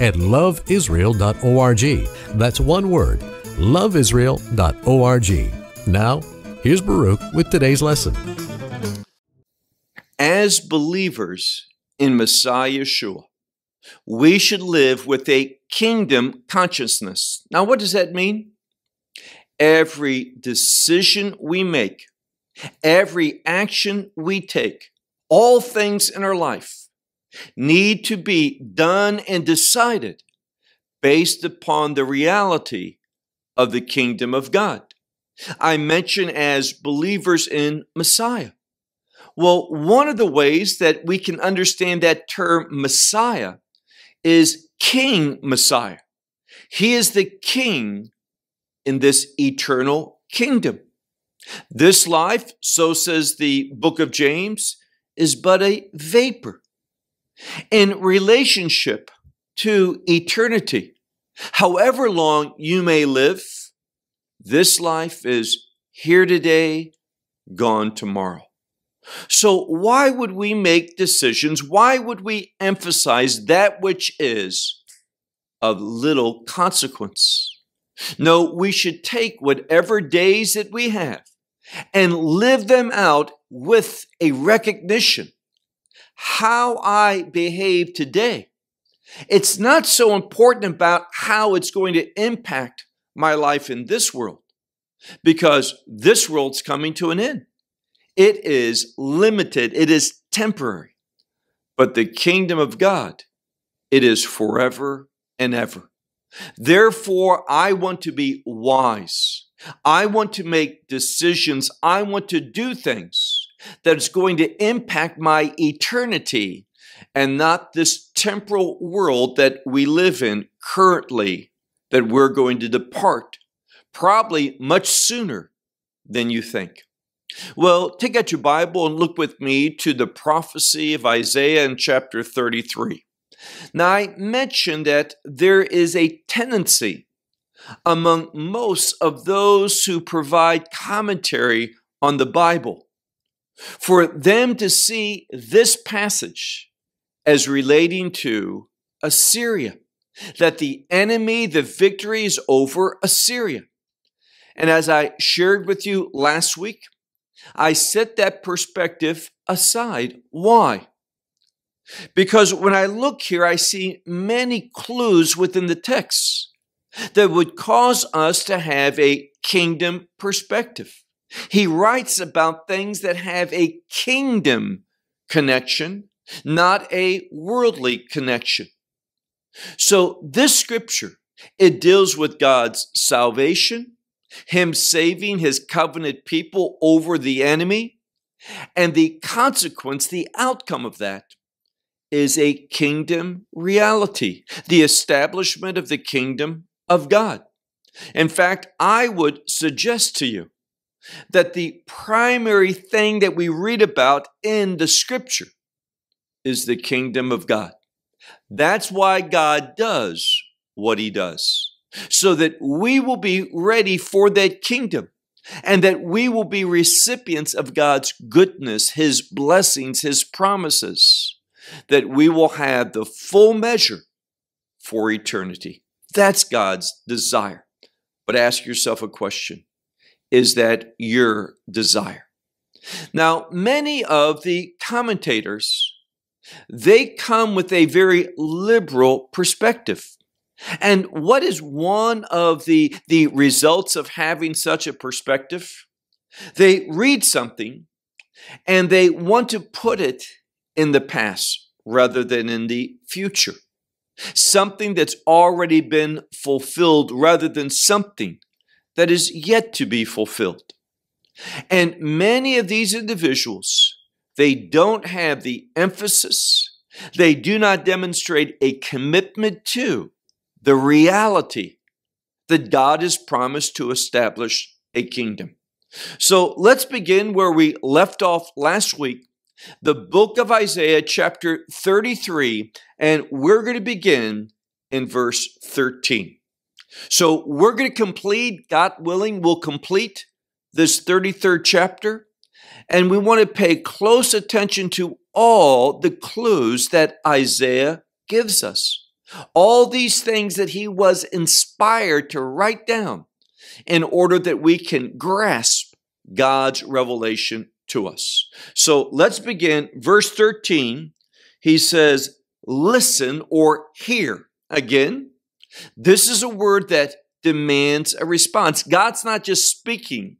at loveisrael.org. That's one word, loveisrael.org. Now, here's Baruch with today's lesson. As believers in Messiah Yeshua, we should live with a kingdom consciousness. Now, what does that mean? Every decision we make, every action we take, all things in our life need to be done and decided based upon the reality of the kingdom of God. I mention as believers in Messiah. Well, one of the ways that we can understand that term Messiah is King Messiah. He is the king in this eternal kingdom. This life, so says the book of James, is but a vapor. In relationship to eternity, however long you may live, this life is here today, gone tomorrow. So, why would we make decisions? Why would we emphasize that which is of little consequence? No, we should take whatever days that we have and live them out with a recognition how I behave today. It's not so important about how it's going to impact my life in this world because this world's coming to an end. It is limited, it is temporary. But the kingdom of God, it is forever and ever. Therefore, I want to be wise. I want to make decisions. I want to do things that's going to impact my eternity and not this temporal world that we live in currently, that we're going to depart, probably much sooner than you think. Well, take out your Bible and look with me to the prophecy of Isaiah in chapter 33. Now, I mentioned that there is a tendency among most of those who provide commentary on the Bible for them to see this passage as relating to Assyria, that the enemy, the victory is over Assyria. And as I shared with you last week, I set that perspective aside. Why? Because when I look here, I see many clues within the text that would cause us to have a kingdom perspective. He writes about things that have a kingdom connection, not a worldly connection. So this scripture, it deals with God's salvation, him saving his covenant people over the enemy, and the consequence, the outcome of that is a kingdom reality, the establishment of the kingdom of God. In fact, I would suggest to you that the primary thing that we read about in the scripture is the kingdom of God. That's why God does what he does so that we will be ready for that kingdom and that we will be recipients of God's goodness, His blessings, His promises, that we will have the full measure for eternity. That's God's desire. But ask yourself a question Is that your desire? Now, many of the commentators, they come with a very liberal perspective. And what is one of the, the results of having such a perspective? They read something and they want to put it in the past rather than in the future. Something that's already been fulfilled rather than something that is yet to be fulfilled. And many of these individuals, they don't have the emphasis, they do not demonstrate a commitment to the reality that God has promised to establish a kingdom. So let's begin where we left off last week, the book of Isaiah, chapter 33, and we're going to begin in verse 13. So we're going to complete, God willing, we'll complete this 33rd chapter, and we want to pay close attention to all the clues that Isaiah gives us. All these things that he was inspired to write down in order that we can grasp God's revelation to us. So let's begin. Verse 13, he says, Listen or hear. Again, this is a word that demands a response. God's not just speaking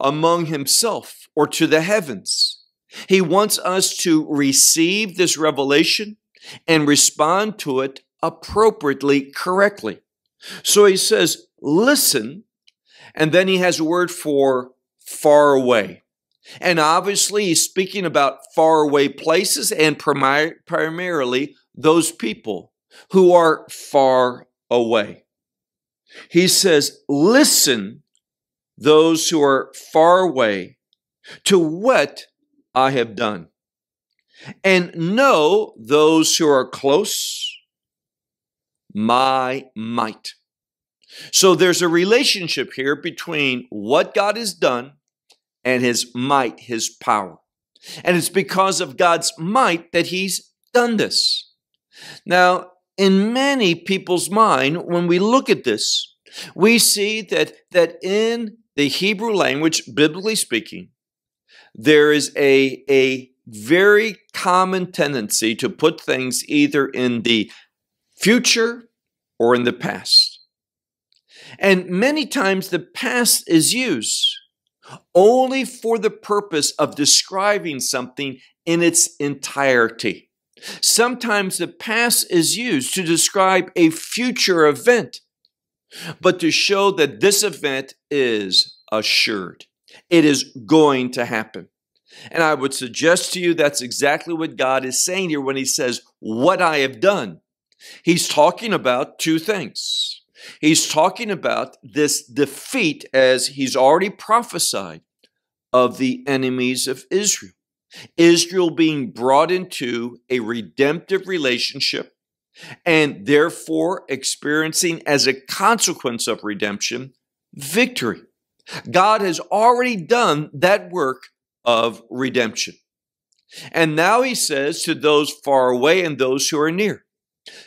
among himself or to the heavens. He wants us to receive this revelation and respond to it appropriately, correctly. So he says, listen, and then he has a word for far away. And obviously, he's speaking about far away places and primarily those people who are far away. He says, Listen, those who are far away, to what I have done, and know those who are close my might. So there's a relationship here between what God has done and his might, his power. And it's because of God's might that he's done this. Now, in many people's mind, when we look at this, we see that, that in the Hebrew language, biblically speaking, there is a, a very common tendency to put things either in the future or in the past. And many times the past is used only for the purpose of describing something in its entirety. Sometimes the past is used to describe a future event, but to show that this event is assured. It is going to happen. And I would suggest to you that's exactly what God is saying here when He says, What I have done. He's talking about two things. He's talking about this defeat, as he's already prophesied, of the enemies of Israel. Israel being brought into a redemptive relationship and therefore experiencing, as a consequence of redemption, victory. God has already done that work of redemption. And now he says to those far away and those who are near,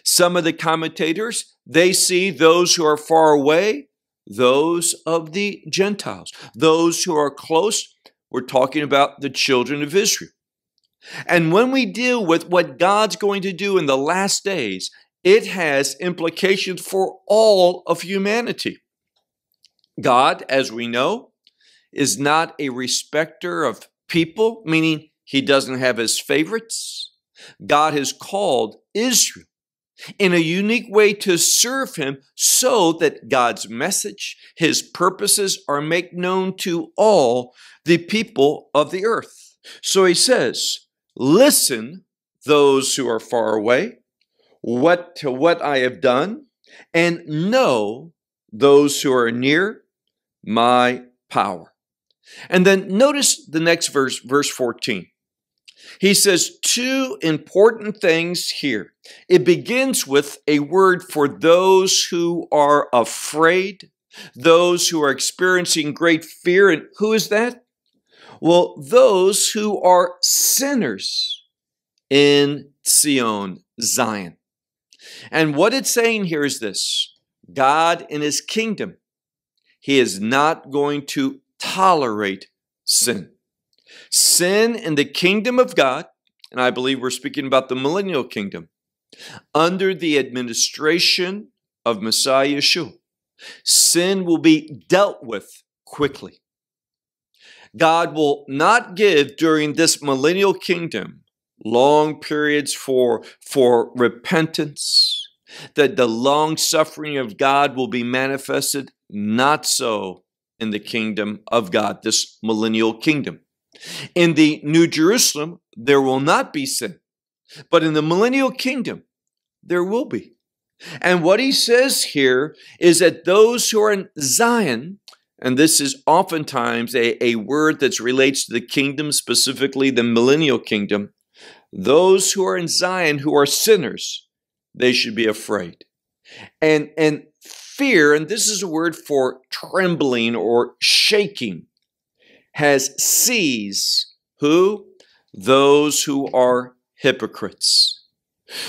some of the commentators, they see those who are far away, those of the Gentiles. Those who are close, we're talking about the children of Israel. And when we deal with what God's going to do in the last days, it has implications for all of humanity. God, as we know, is not a respecter of people, meaning he doesn't have his favorites. God has called Israel in a unique way to serve him so that God's message, his purposes are made known to all the people of the earth. So he says, listen those who are far away what to what I have done and know those who are near my power. And then notice the next verse verse 14. He says two important things here. It begins with a word for those who are afraid, those who are experiencing great fear. And who is that? Well, those who are sinners in Zion, Zion. And what it's saying here is this God in his kingdom, he is not going to tolerate sin. Sin in the kingdom of God, and I believe we're speaking about the millennial kingdom, under the administration of Messiah Yeshua, sin will be dealt with quickly. God will not give during this millennial kingdom long periods for, for repentance, that the long suffering of God will be manifested. Not so in the kingdom of God, this millennial kingdom. In the New Jerusalem, there will not be sin, but in the millennial kingdom, there will be. And what he says here is that those who are in Zion, and this is oftentimes a, a word that relates to the kingdom, specifically the millennial kingdom, those who are in Zion who are sinners, they should be afraid. And, and fear, and this is a word for trembling or shaking, has seized who? Those who are hypocrites.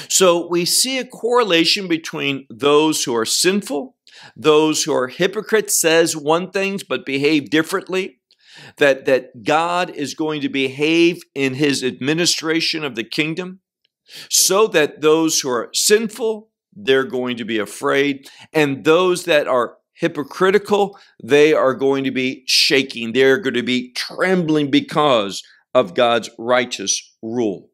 So we see a correlation between those who are sinful, those who are hypocrites says one thing but behave differently, that, that God is going to behave in his administration of the kingdom, so that those who are sinful, they're going to be afraid, and those that are hypocritical, they are going to be shaking. They're going to be trembling because of God's righteous rule.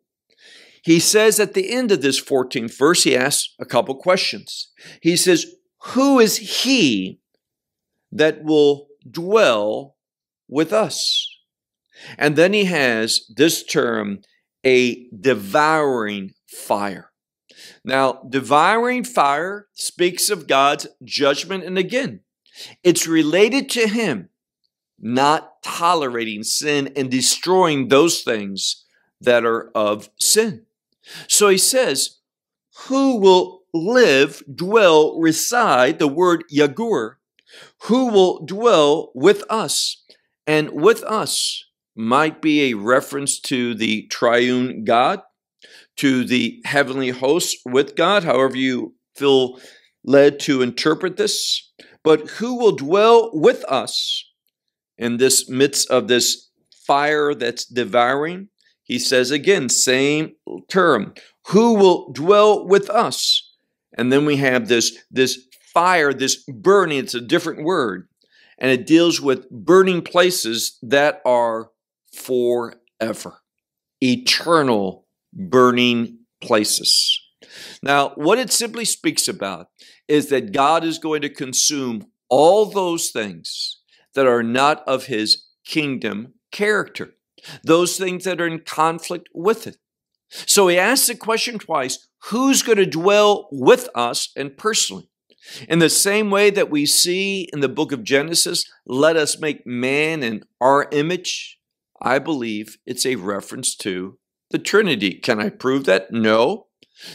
He says at the end of this 14th verse, he asks a couple questions. He says, Who is he that will dwell with us? And then he has this term, a devouring fire. Now, devouring fire speaks of God's judgment, and again, it's related to Him not tolerating sin and destroying those things that are of sin. So he says, Who will live, dwell, reside, the word yagur, who will dwell with us? And with us might be a reference to the triune God, to the heavenly hosts with God, however you feel led to interpret this. But who will dwell with us in this midst of this fire that's devouring? He says again, same term, who will dwell with us? And then we have this, this fire, this burning, it's a different word, and it deals with burning places that are forever, eternal burning places. Now, what it simply speaks about is that God is going to consume all those things that are not of his kingdom character, those things that are in conflict with it. So he asks the question twice who's going to dwell with us and personally? In the same way that we see in the book of Genesis, let us make man in our image, I believe it's a reference to the Trinity. Can I prove that? No.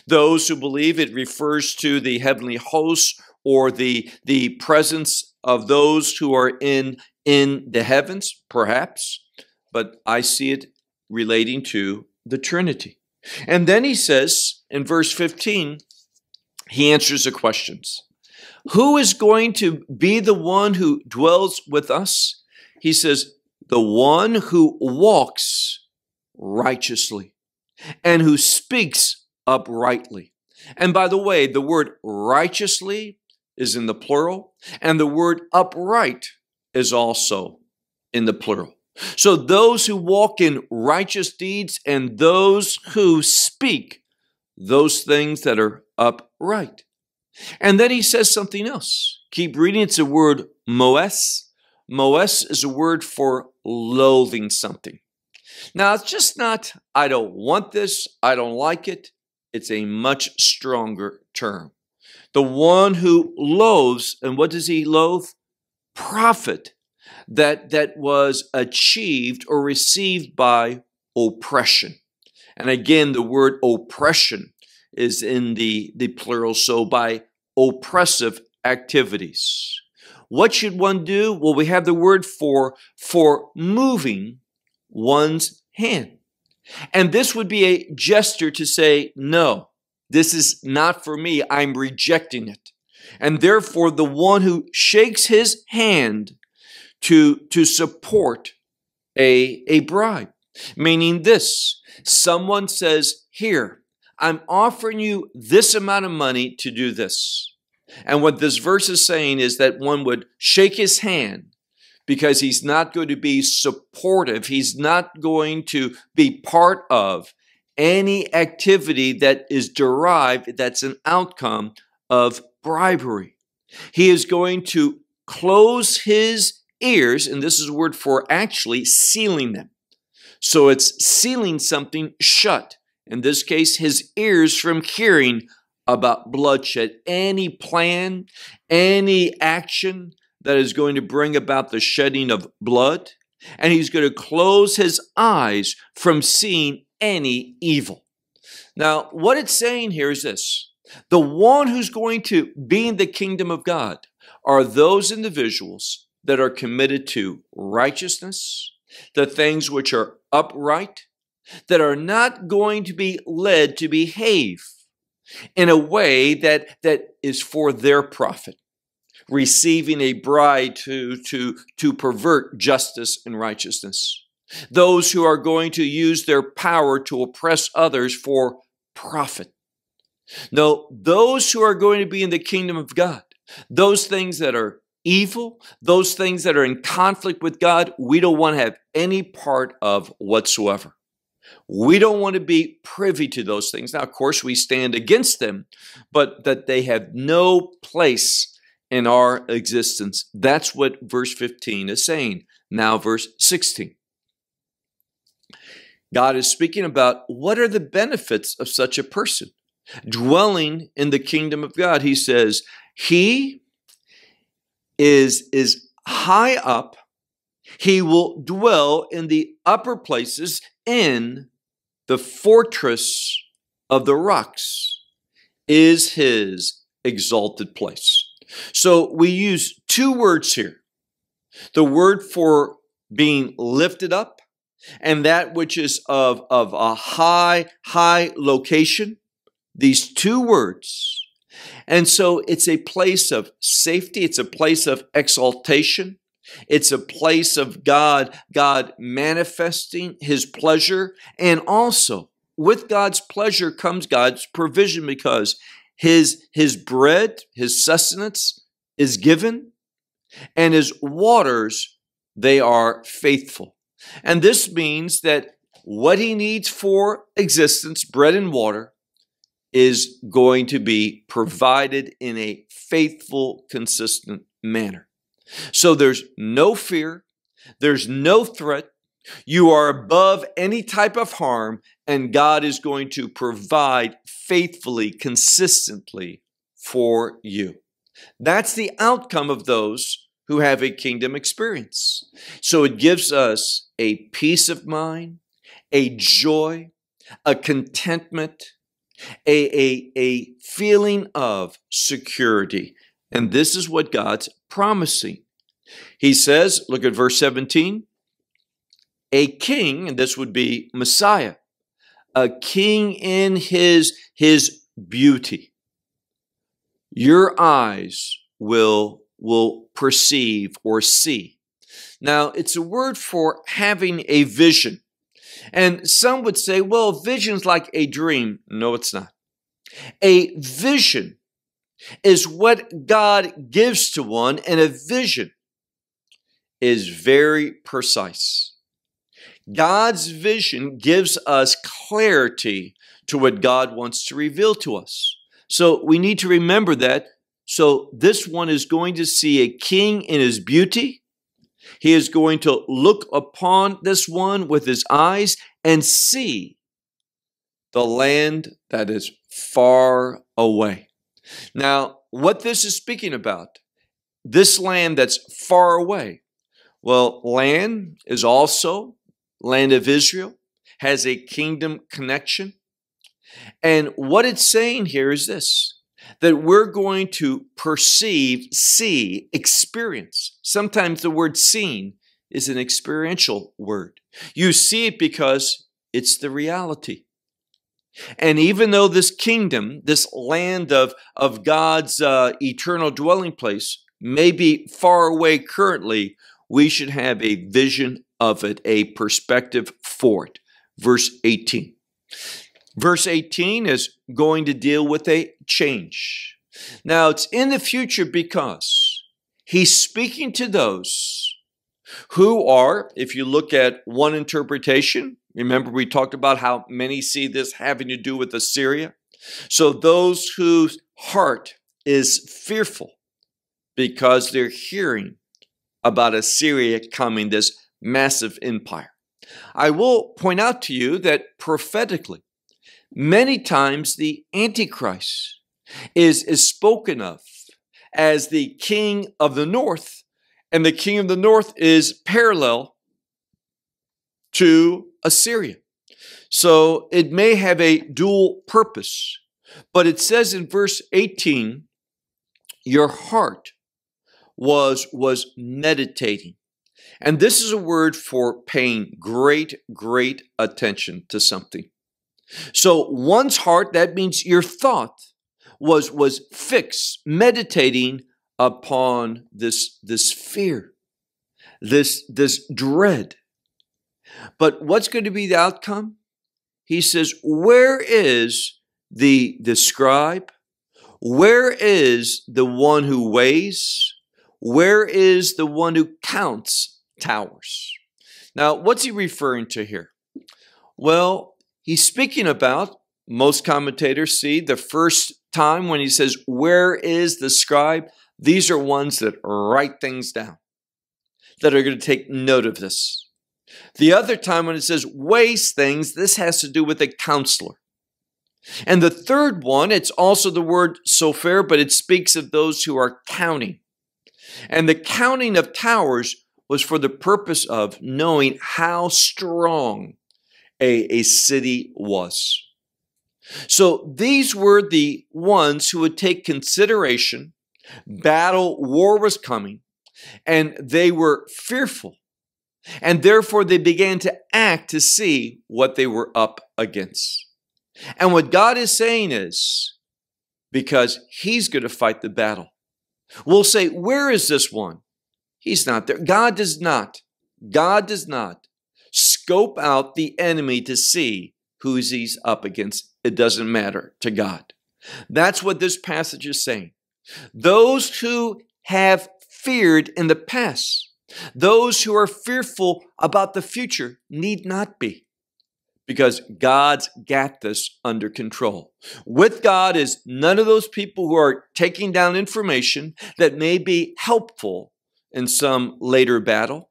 Those who believe it refers to the heavenly hosts or the, the presence of those who are in, in the heavens, perhaps, but I see it relating to the Trinity. And then he says in verse 15, he answers the questions. Who is going to be the one who dwells with us? He says, the one who walks righteously and who speaks uprightly. And by the way, the word righteously is in the plural, and the word upright is also in the plural. So those who walk in righteous deeds and those who speak those things that are upright. And then he says something else. Keep reading. It's a word moes. Moes is a word for loathing something. Now, it's just not, I don't want this, I don't like it. It's a much stronger term. The one who loathes, and what does he loathe? Profit that, that was achieved or received by oppression. And again, the word oppression is in the, the plural, so by oppressive activities. What should one do? Well, we have the word for, for moving one's hand. And this would be a gesture to say, no, this is not for me. I'm rejecting it. And therefore, the one who shakes his hand to, to support a, a bribe, meaning this someone says, Here, I'm offering you this amount of money to do this. And what this verse is saying is that one would shake his hand because he's not going to be supportive. He's not going to be part of any activity that is derived, that's an outcome of bribery. He is going to close his ears, and this is a word for actually sealing them. So it's sealing something shut. In this case, his ears from hearing about bloodshed, any plan, any action that is going to bring about the shedding of blood, and he's going to close his eyes from seeing any evil. Now, what it's saying here is this the one who's going to be in the kingdom of God are those individuals that are committed to righteousness, the things which are upright, that are not going to be led to behave in a way that, that is for their profit, receiving a bribe to, to, to pervert justice and righteousness. Those who are going to use their power to oppress others for profit. No, those who are going to be in the kingdom of God, those things that are evil, those things that are in conflict with God, we don't want to have any part of whatsoever. We don't want to be privy to those things. Now, of course, we stand against them, but that they have no place in our existence. That's what verse 15 is saying. Now, verse 16. God is speaking about what are the benefits of such a person dwelling in the kingdom of God. He says, He is, is high up, he will dwell in the upper places in the fortress of the rocks is his exalted place. So we use two words here the word for being lifted up and that which is of, of a high, high location. These two words. And so it's a place of safety, it's a place of exaltation. It's a place of God, God manifesting his pleasure. And also, with God's pleasure comes God's provision because his, his bread, his sustenance is given, and his waters, they are faithful. And this means that what he needs for existence, bread and water, is going to be provided in a faithful, consistent manner. So there's no fear, there's no threat. You are above any type of harm, and God is going to provide faithfully, consistently for you. That's the outcome of those who have a kingdom experience. So it gives us a peace of mind, a joy, a contentment, a, a, a feeling of security. And this is what God's promising. He says, look at verse 17, a king, and this would be Messiah, a king in his, his beauty. Your eyes will, will perceive or see. Now, it's a word for having a vision. And some would say, well, vision's like a dream. No, it's not. A vision is what God gives to one, and a vision is very precise. God's vision gives us clarity to what God wants to reveal to us. So we need to remember that. So this one is going to see a king in his beauty. He is going to look upon this one with his eyes and see the land that is far away. Now, what this is speaking about, this land that's far away, well, land is also land of Israel, has a kingdom connection. And what it's saying here is this that we're going to perceive, see, experience. Sometimes the word seen is an experiential word. You see it because it's the reality. And even though this kingdom, this land of, of God's uh, eternal dwelling place, may be far away currently, we should have a vision of it, a perspective for it. Verse 18. Verse 18 is going to deal with a change. Now, it's in the future because he's speaking to those who are, if you look at one interpretation, Remember, we talked about how many see this having to do with Assyria? So, those whose heart is fearful because they're hearing about Assyria coming, this massive empire. I will point out to you that prophetically, many times the Antichrist is, is spoken of as the king of the north, and the king of the north is parallel to Assyria. So it may have a dual purpose, but it says in verse 18, your heart was, was meditating. And this is a word for paying great, great attention to something. So one's heart, that means your thought was, was fixed, meditating upon this, this fear, this, this dread. But what's going to be the outcome? He says, Where is the, the scribe? Where is the one who weighs? Where is the one who counts towers? Now, what's he referring to here? Well, he's speaking about, most commentators see, the first time when he says, Where is the scribe? These are ones that write things down, that are going to take note of this. The other time when it says weighs things, this has to do with a counselor. And the third one, it's also the word sofer, but it speaks of those who are counting. And the counting of towers was for the purpose of knowing how strong a, a city was. So these were the ones who would take consideration. Battle, war was coming, and they were fearful. And therefore, they began to act to see what they were up against. And what God is saying is, because He's going to fight the battle. We'll say, Where is this one? He's not there. God does not. God does not scope out the enemy to see who he's up against. It doesn't matter to God. That's what this passage is saying. Those who have feared in the past, those who are fearful about the future, need not be because God's got this under control. With God is none of those people who are taking down information that may be helpful in some later battle.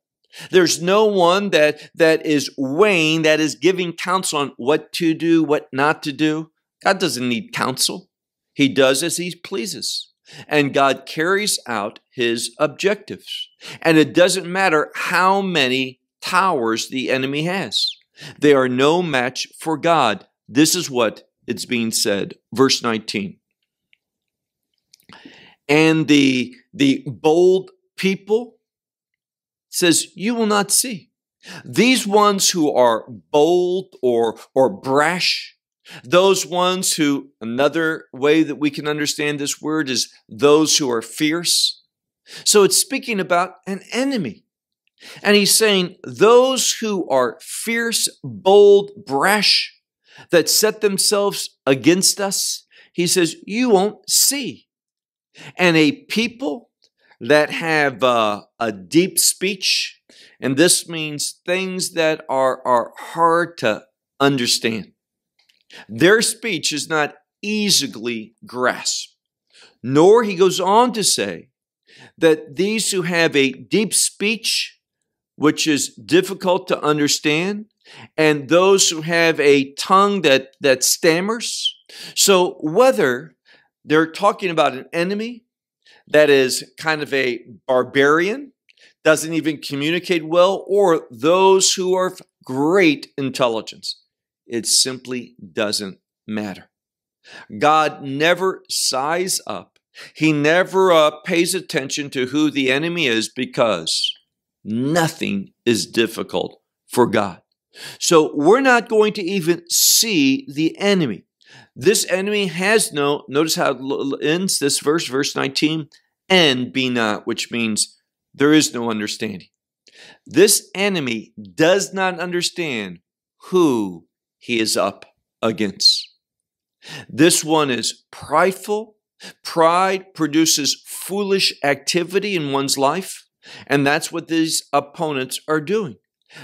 There's no one that, that is weighing, that is giving counsel on what to do, what not to do. God doesn't need counsel. He does as he pleases. And God carries out his objectives. And it doesn't matter how many towers the enemy has. They are no match for God. This is what it's being said. Verse 19. And the, the bold people says, You will not see. These ones who are bold or, or brash, those ones who, another way that we can understand this word is those who are fierce. So it's speaking about an enemy. And he's saying, those who are fierce, bold, brash, that set themselves against us, he says, you won't see. And a people that have uh, a deep speech, and this means things that are, are hard to understand. Their speech is not easily grasped. Nor, he goes on to say, that these who have a deep speech which is difficult to understand, and those who have a tongue that, that stammers. So, whether they're talking about an enemy that is kind of a barbarian, doesn't even communicate well, or those who are of great intelligence, it simply doesn't matter. God never size up. He never uh, pays attention to who the enemy is because Nothing is difficult for God. So we're not going to even see the enemy. This enemy has no, notice how it ends this verse, verse 19, and be not, which means there is no understanding. This enemy does not understand who he is up against. This one is prideful. Pride produces foolish activity in one's life. And that's what these opponents are doing.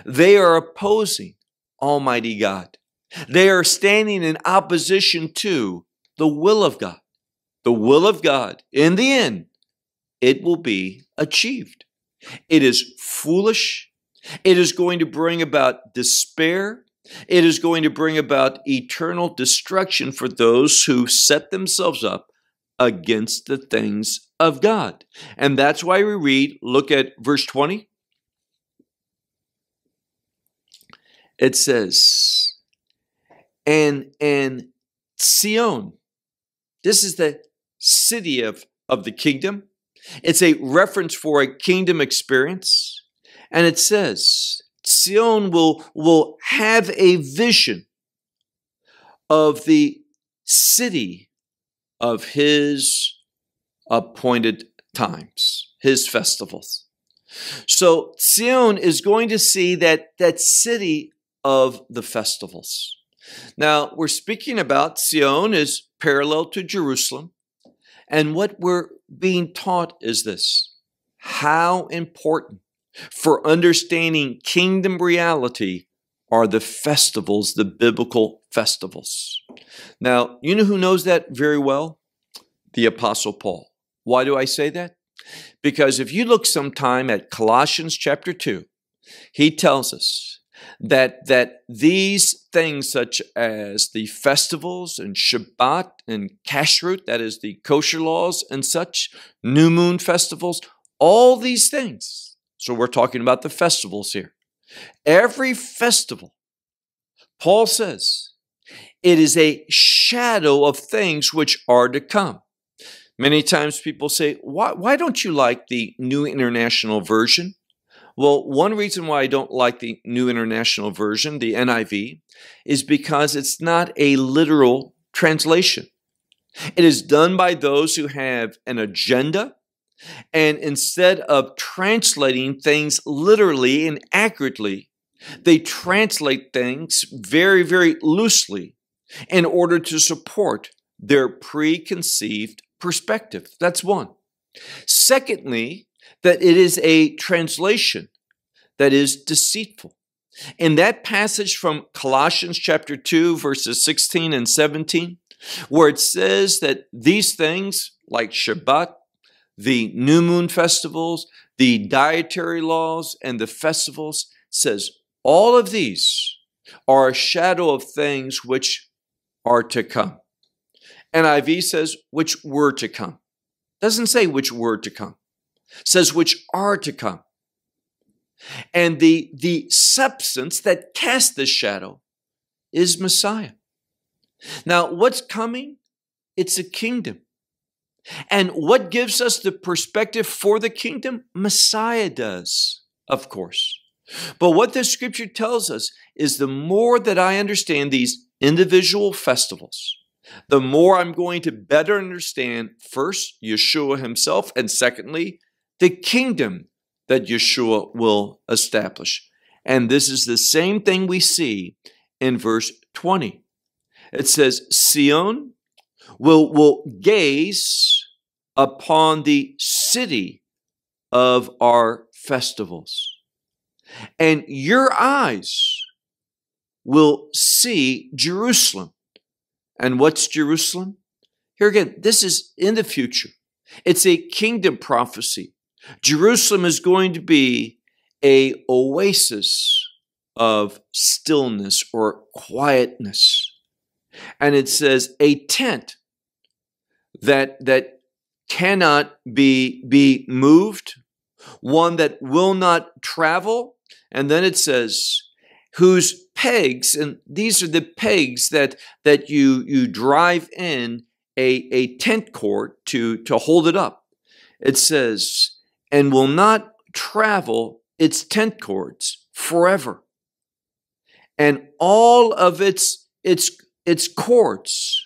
They are opposing Almighty God. They are standing in opposition to the will of God. The will of God, in the end, it will be achieved. It is foolish. It is going to bring about despair. It is going to bring about eternal destruction for those who set themselves up against the things of God. And that's why we read, look at verse 20. It says, and and Sion, this is the city of, of the kingdom. It's a reference for a kingdom experience. And it says, Sion will, will have a vision of the city of his appointed times, his festivals. So Sion is going to see that, that city of the festivals. Now, we're speaking about Sion is parallel to Jerusalem. And what we're being taught is this how important for understanding kingdom reality are the festivals, the biblical festivals. Now, you know who knows that very well? The Apostle Paul. Why do I say that? Because if you look sometime at Colossians chapter 2, he tells us that, that these things, such as the festivals and Shabbat and Kashrut, that is the kosher laws and such, new moon festivals, all these things. So we're talking about the festivals here. Every festival, Paul says, it is a shadow of things which are to come. Many times people say, why, why don't you like the New International Version? Well, one reason why I don't like the New International Version, the NIV, is because it's not a literal translation. It is done by those who have an agenda, and instead of translating things literally and accurately, they translate things very, very loosely in order to support their preconceived perspective. That's one. Secondly, that it is a translation that is deceitful. In that passage from Colossians chapter 2, verses 16 and 17, where it says that these things, like Shabbat, the new moon festivals, the dietary laws, and the festivals, says all of these are a shadow of things which are to come. NIV says which were to come. Doesn't say which were to come says which are to come. And the, the substance that casts this shadow is Messiah. Now, what's coming? It's a kingdom. And what gives us the perspective for the kingdom? Messiah does, of course. But what the scripture tells us is the more that I understand these individual festivals, the more I'm going to better understand first Yeshua himself, and secondly, the kingdom that Yeshua will establish. And this is the same thing we see in verse 20. It says, Sion will, will gaze upon the city of our festivals, and your eyes will see Jerusalem. And what's Jerusalem? Here again, this is in the future. It's a kingdom prophecy. Jerusalem is going to be a oasis of stillness or quietness. And it says a tent that that cannot be be moved, one that will not travel, and then it says whose pegs and these are the pegs that that you you drive in a, a tent cord to to hold it up. It says and will not travel its tent cords forever. And all of its, its, its cords.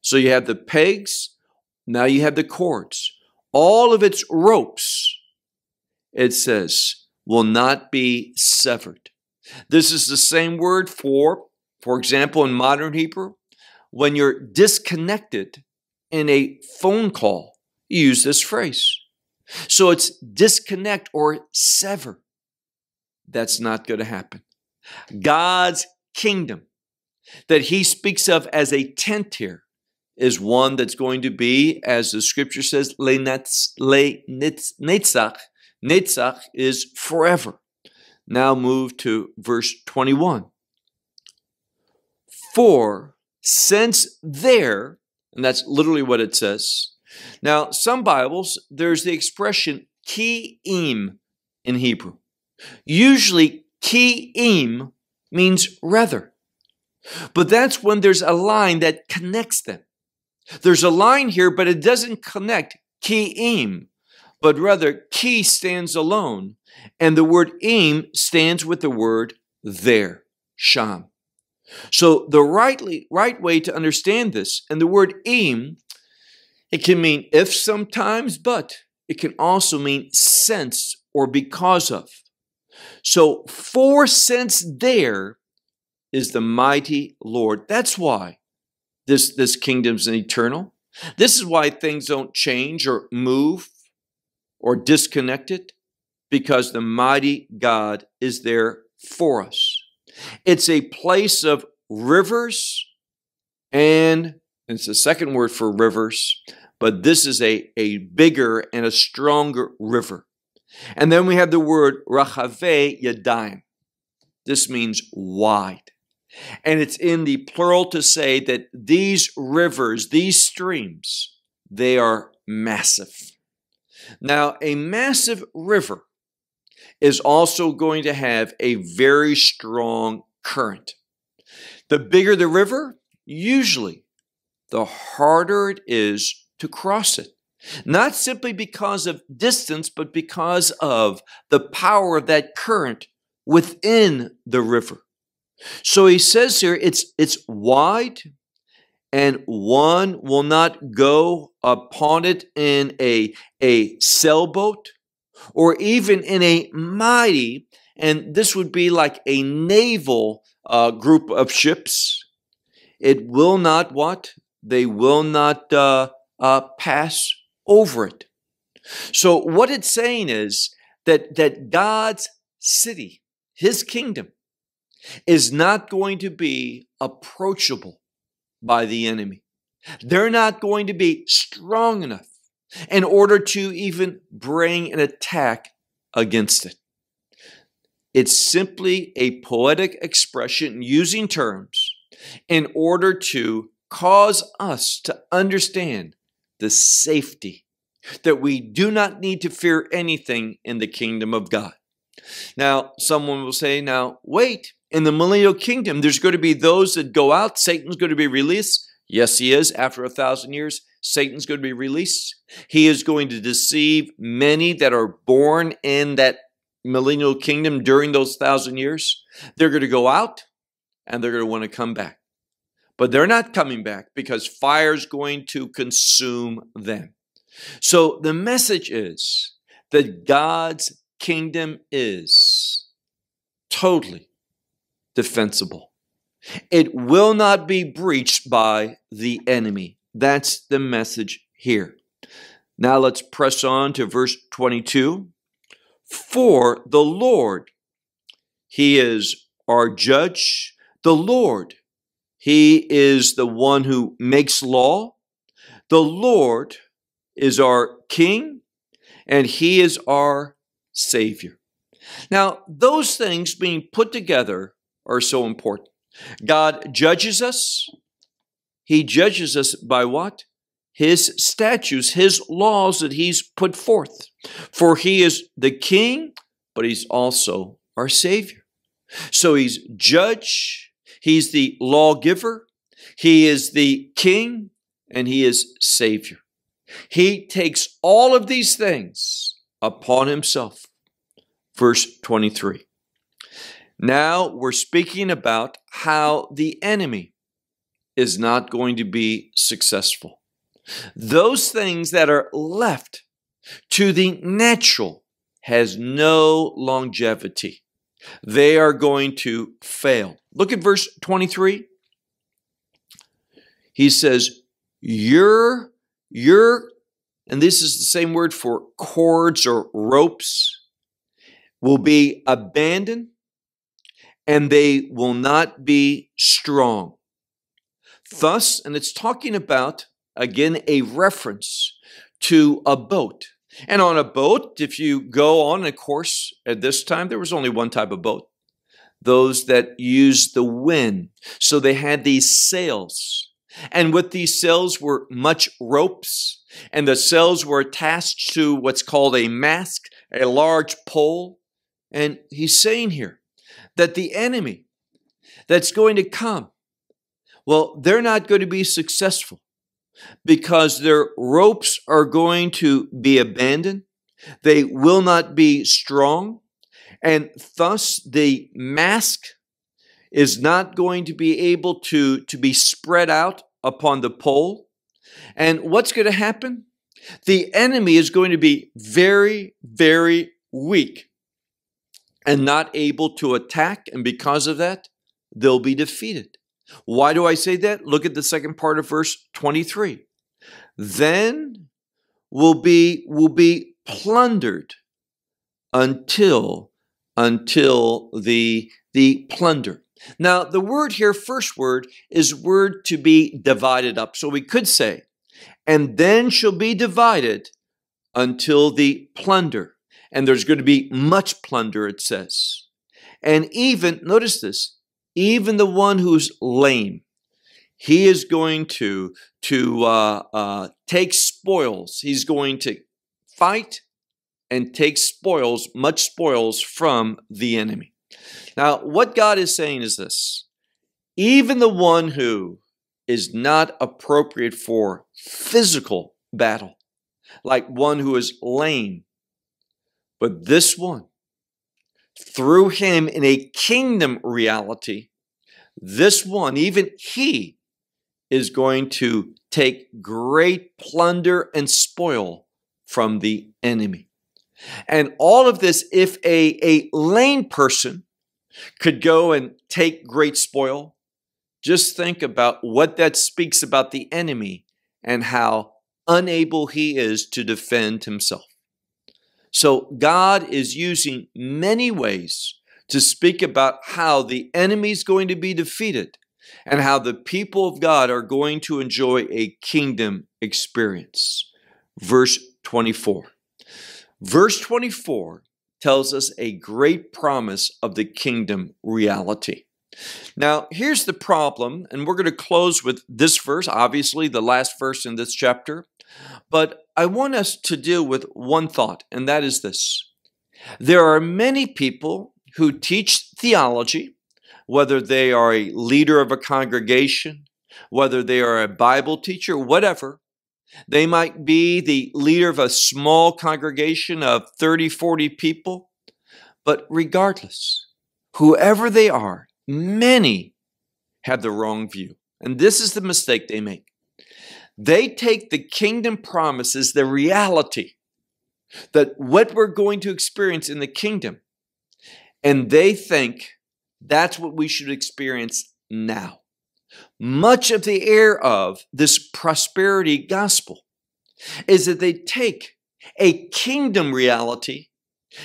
So you have the pegs, now you have the cords. All of its ropes, it says, will not be severed. This is the same word for, for example, in modern Hebrew, when you're disconnected in a phone call, you use this phrase. So it's disconnect or sever. That's not going to happen. God's kingdom that he speaks of as a tent here is one that's going to be, as the scripture says, le netzach. Netzach is forever. Now move to verse 21. For since there, and that's literally what it says, Now, some Bibles, there's the expression ki'im in Hebrew. Usually, ki'im means rather. But that's when there's a line that connects them. There's a line here, but it doesn't connect ki'im, but rather ki stands alone, and the word im stands with the word there, sham. So the rightly, right way to understand this, and the word im, it can mean if sometimes, but it can also mean since or because of. So for since there is the mighty Lord. That's why this, this kingdom's eternal. This is why things don't change or move or disconnect it, because the mighty God is there for us. It's a place of rivers, and it's the second word for rivers, but this is a, a bigger and a stronger river. And then we have the word rachave yadayim. This means wide. And it's in the plural to say that these rivers, these streams, they are massive. Now, a massive river is also going to have a very strong current. The bigger the river, usually, the harder it is to cross it. Not simply because of distance, but because of the power of that current within the river. So he says here it's it's wide and one will not go upon it in a, a sailboat or even in a mighty, and this would be like a naval uh, group of ships. It will not what? They will not uh, uh, pass over it. So what it's saying is that that God's city, His kingdom, is not going to be approachable by the enemy. They're not going to be strong enough in order to even bring an attack against it. It's simply a poetic expression using terms in order to cause us to understand the safety that we do not need to fear anything in the kingdom of God. Now, someone will say, now, wait, in the millennial kingdom, there's going to be those that go out. Satan's going to be released. Yes, he is. After a thousand years, Satan's going to be released. He is going to deceive many that are born in that millennial kingdom during those thousand years. They're going to go out and they're going to want to come back. But they're not coming back because fire's going to consume them. So the message is that God's kingdom is totally defensible. It will not be breached by the enemy. That's the message here. Now let's press on to verse 22. For the Lord, He is our judge. The Lord, He is the one who makes law. The Lord is our King, and He is our Savior. Now, those things being put together are so important. God judges us. He judges us by what? His statutes, His laws that He's put forth. For He is the King, but He's also our Savior. So He's judge, He's the lawgiver, He is the King, and He is Savior. He takes all of these things upon Himself. Verse 23. Now we're speaking about how the enemy is not going to be successful. Those things that are left to the natural has no longevity. They are going to fail. Look at verse 23. He says, Your, your, and this is the same word for cords or ropes, will be abandoned and they will not be strong. Thus, and it's talking about, again, a reference to a boat. And on a boat, if you go on a course at this time, there was only one type of boat those that used the wind. So they had these sails. And with these sails were much ropes, and the sails were attached to what's called a mast, a large pole. And he's saying here that the enemy that's going to come, well, they're not going to be successful because their ropes are going to be abandoned. They will not be strong. And thus, the mask is not going to be able to, to be spread out upon the pole. And what's going to happen? The enemy is going to be very, very weak and not able to attack. And because of that, they'll be defeated. Why do I say that? Look at the second part of verse 23. Then will be will be plundered until until the the plunder. Now, the word here, first word, is word to be divided up. So we could say, and then shall be divided until the plunder. And there's going to be much plunder, it says. And even, notice this, even the one who's lame, he is going to, to uh, uh, take spoils. He's going to fight and take spoils, much spoils from the enemy. Now, what God is saying is this even the one who is not appropriate for physical battle, like one who is lame, but this one, through him in a kingdom reality, this one, even he, is going to take great plunder and spoil from the enemy. And all of this, if a, a lame person could go and take great spoil, just think about what that speaks about the enemy and how unable he is to defend himself. So God is using many ways to speak about how the enemy is going to be defeated and how the people of God are going to enjoy a kingdom experience. Verse 24. Verse 24 tells us a great promise of the kingdom reality. Now, here's the problem, and we're going to close with this verse, obviously, the last verse in this chapter. But I want us to deal with one thought, and that is this there are many people who teach theology, whether they are a leader of a congregation, whether they are a Bible teacher, whatever, they might be the leader of a small congregation of 30, 40 people. But regardless, whoever they are, many have the wrong view. And this is the mistake they make. They take the kingdom promises, the reality that what we're going to experience in the kingdom, and they think that's what we should experience now. Much of the air of this prosperity gospel is that they take a kingdom reality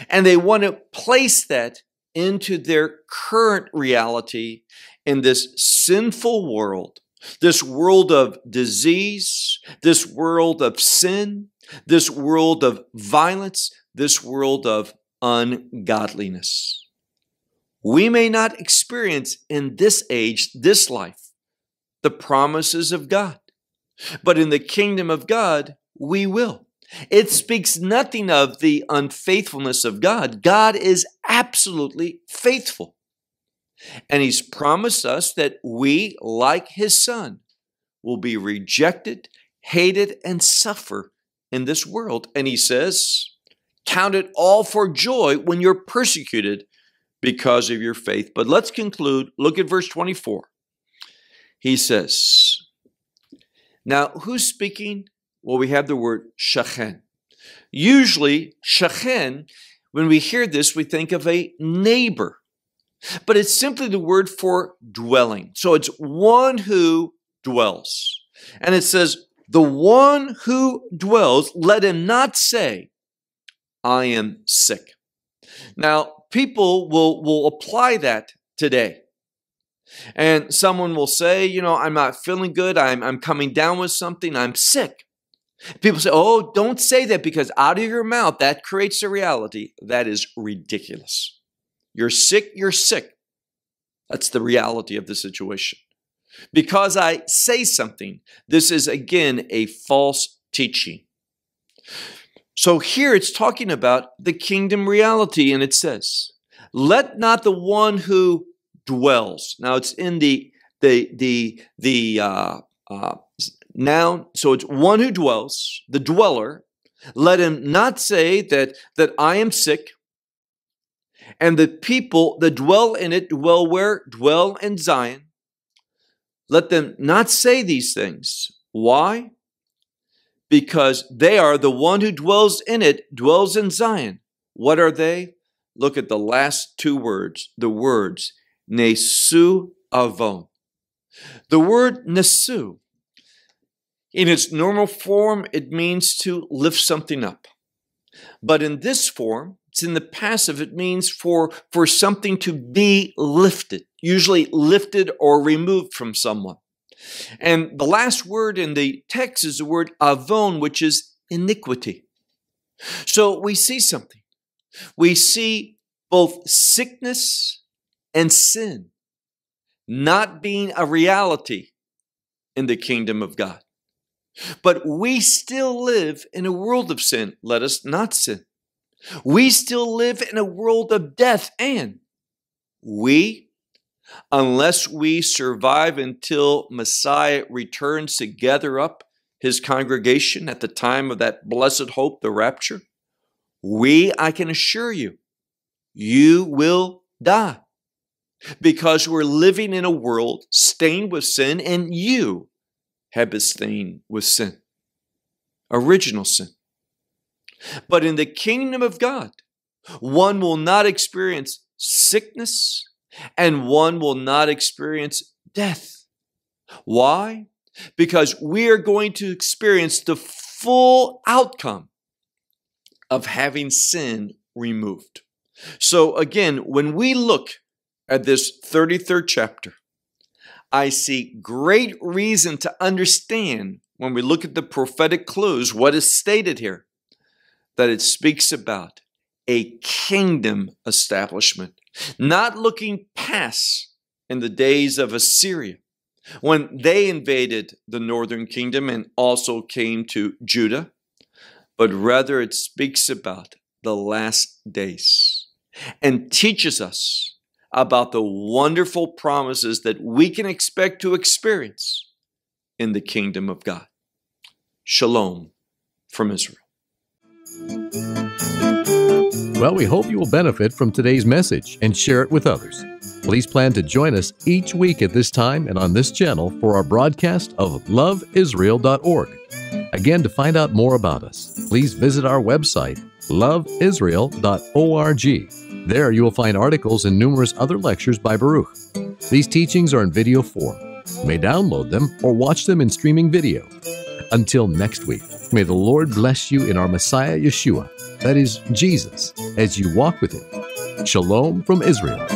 and they want to place that into their current reality in this sinful world, this world of disease, this world of sin, this world of violence, this world of ungodliness. We may not experience in this age, this life, the promises of God. But in the kingdom of God, we will. It speaks nothing of the unfaithfulness of God. God is absolutely faithful. And He's promised us that we, like His Son, will be rejected, hated, and suffer in this world. And He says, Count it all for joy when you're persecuted because of your faith. But let's conclude. Look at verse 24 he says, now who's speaking? Well, we have the word shachen. Usually, shachen, when we hear this, we think of a neighbor, but it's simply the word for dwelling. So it's one who dwells. And it says, the one who dwells, let him not say, I am sick. Now, people will, will apply that today. And someone will say, you know, I'm not feeling good. I'm, I'm coming down with something. I'm sick. People say, oh, don't say that because out of your mouth, that creates a reality. That is ridiculous. You're sick, you're sick. That's the reality of the situation. because I say something. This is again a false teaching. So here it's talking about the kingdom reality, and it says, Let not the one who dwells. Now it's in the the the the uh, uh, noun, so it's one who dwells, the dweller. Let him not say that that I am sick, and the people that dwell in it dwell where? Dwell in Zion. Let them not say these things. Why? Because they are the one who dwells in it, dwells in Zion. What are they? Look at the last two words, the words, Nesu Avon. The word Nesu, in its normal form, it means to lift something up. But in this form, it's in the passive. It means for, for something to be lifted, usually lifted or removed from someone. And the last word in the text is the word avon, which is iniquity. So we see something. We see both sickness and sin not being a reality in the kingdom of God. But we still live in a world of sin. Let us not sin. We still live in a world of death, and we, unless we survive until Messiah returns to gather up his congregation at the time of that blessed hope, the rapture, we, I can assure you, you will die because we're living in a world stained with sin, and you stained with sin, original sin. But in the kingdom of God, one will not experience sickness and one will not experience death. Why? Because we are going to experience the full outcome of having sin removed. So, again, when we look at this 33rd chapter, I see great reason to understand when we look at the prophetic clues what is stated here that it speaks about a kingdom establishment, not looking past in the days of Assyria when they invaded the northern kingdom and also came to Judah, but rather it speaks about the last days and teaches us about the wonderful promises that we can expect to experience in the kingdom of God. Shalom from Israel. Well, we hope you will benefit from today's message and share it with others. Please plan to join us each week at this time and on this channel for our broadcast of loveisrael.org. Again, to find out more about us, please visit our website, loveisrael.org. There you will find articles and numerous other lectures by Baruch. These teachings are in video form. You may download them or watch them in streaming video. Until next week, may the Lord bless you in our Messiah Yeshua, that is, Jesus, as you walk with Him. Shalom from Israel.